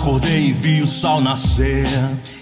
acordei e vi o sol nascer.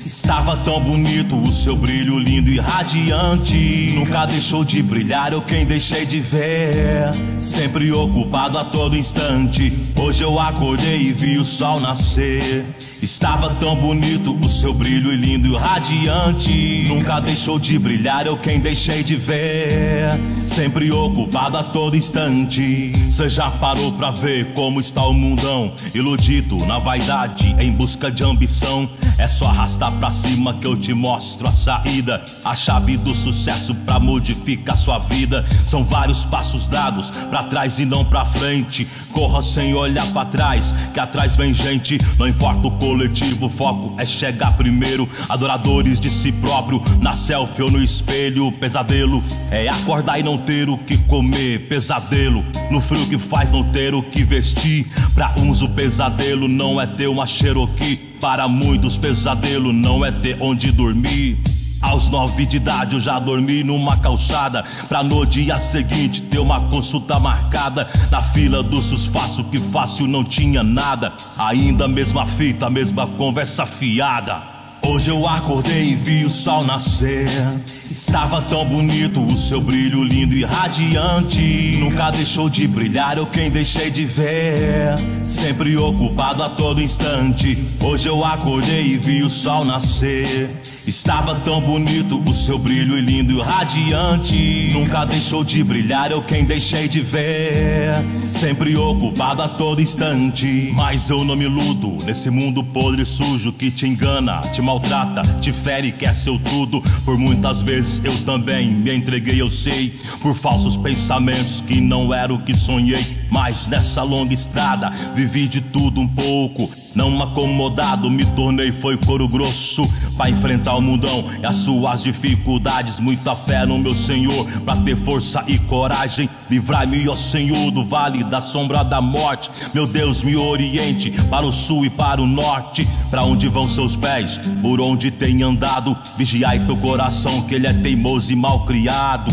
Estava tão bonito o seu brilho lindo e radiante. Nunca deixou de brilhar, eu quem deixei de ver. Sempre ocupado a todo instante. Hoje eu acordei e vi o sol nascer. Estava tão bonito o seu brilho lindo e radiante. Nunca deixou de brilhar, eu quem deixei de ver. Sempre ocupado a todo instante. Cê já parou pra ver como está o mundão? Iludido na vaidade, em busca de ambição. É só arrastar pra cima que eu te mostro a saída. A chave do sucesso pra modificar sua vida. São vários passos dados pra trás e não pra frente. Corra sem olhar pra trás, que atrás vem gente. Não importa o coletivo, o foco é chegar primeiro. Adoradores de si próprio, na selfie ou no espelho. Pesadelo é acordar e não ter o que comer. Pesadelo no frio que faz não ter o que vestir. Pra uns o pesadelo não é ter uma Cherokee. Para muitos, pesadelo não é ter onde dormir. Aos nove de idade eu já dormi numa calçada Pra no dia seguinte ter uma consulta marcada Na fila do susfaço que fácil não tinha nada Ainda a mesma fita, mesma conversa fiada Hoje eu acordei e vi o sol nascer. Estava tão bonito o seu brilho lindo e radiante. Nunca deixou de brilhar, eu quem deixei de ver. Sempre ocupado a todo instante. Hoje eu acordei e vi o sol nascer. Estava tão bonito o seu brilho lindo e radiante. Nunca deixou de brilhar, eu quem deixei de ver. Sempre ocupado a todo instante. Mas eu não me iludo nesse mundo podre e sujo que te engana, te maltrata, te fere, quer seu tudo. Por muitas vezes eu também me entreguei, eu sei, por falsos pensamentos que não era o que sonhei. Mas nessa longa estrada vivi de tudo um pouco. Não acomodado, me tornei foi couro grosso. Pra enfrentar o mundão e as suas dificuldades. Muita fé no meu Senhor, pra ter força e coragem. Livrai-me, ó Senhor, do vale da sombra da morte. Meu Deus, me oriente para o sul e para o norte. Pra onde vão seus pés, por onde tem andado? Vigiai teu coração, que ele é teimoso e mal criado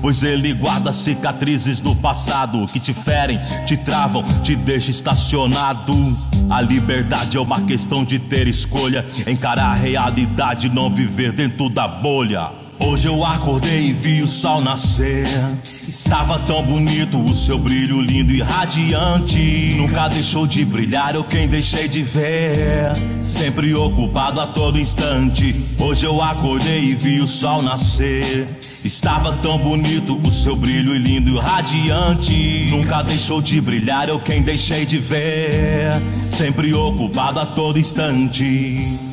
Pois ele guarda cicatrizes do passado que te ferem, te travam, te deixa estacionado. A liberdade é uma questão de ter escolha, encarar a realidade, não viver dentro da bolha. Hoje eu acordei e vi o sol nascer. Estava tão bonito o seu brilho lindo e radiante. Nunca deixou de brilhar, eu quem deixei de ver. Sempre ocupado a todo instante. Hoje eu acordei e vi o sol nascer. Estava tão bonito o seu brilho lindo e radiante. Nunca deixou de brilhar, eu quem deixei de ver. Sempre ocupado a todo instante.